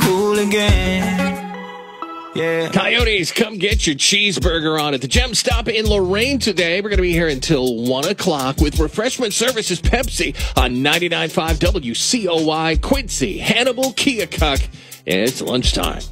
cool again. Yeah. Coyotes, come get your cheeseburger on at the Gem Stop in Lorraine today. We're going to be here until 1 o'clock with refreshment services Pepsi on 99.5 WCOY Quincy, Hannibal, Keokuk. It's lunchtime.